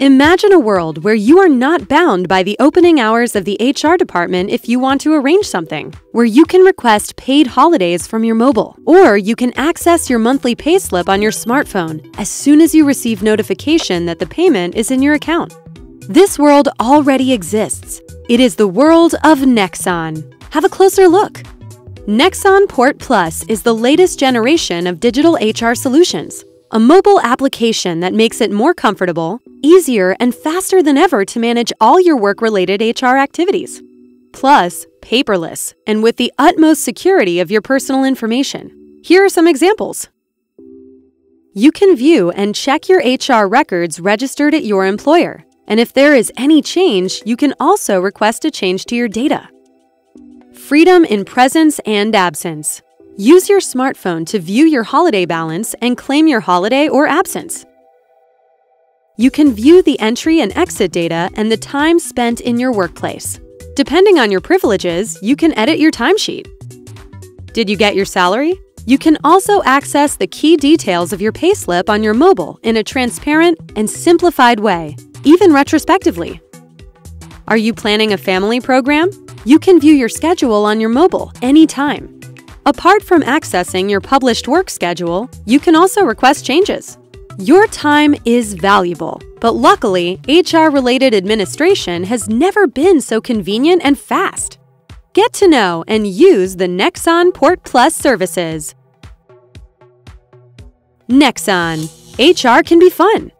Imagine a world where you are not bound by the opening hours of the HR department if you want to arrange something, where you can request paid holidays from your mobile, or you can access your monthly payslip on your smartphone as soon as you receive notification that the payment is in your account. This world already exists. It is the world of Nexon. Have a closer look. Nexon Port Plus is the latest generation of digital HR solutions a mobile application that makes it more comfortable, easier, and faster than ever to manage all your work related HR activities. Plus, paperless and with the utmost security of your personal information. Here are some examples. You can view and check your HR records registered at your employer. And if there is any change, you can also request a change to your data. Freedom in presence and absence. Use your smartphone to view your holiday balance and claim your holiday or absence. You can view the entry and exit data and the time spent in your workplace. Depending on your privileges, you can edit your timesheet. Did you get your salary? You can also access the key details of your payslip on your mobile in a transparent and simplified way, even retrospectively. Are you planning a family program? You can view your schedule on your mobile anytime. Apart from accessing your published work schedule, you can also request changes. Your time is valuable, but luckily, HR related administration has never been so convenient and fast. Get to know and use the Nexon Port Plus services. Nexon HR can be fun.